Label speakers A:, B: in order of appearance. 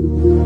A: you.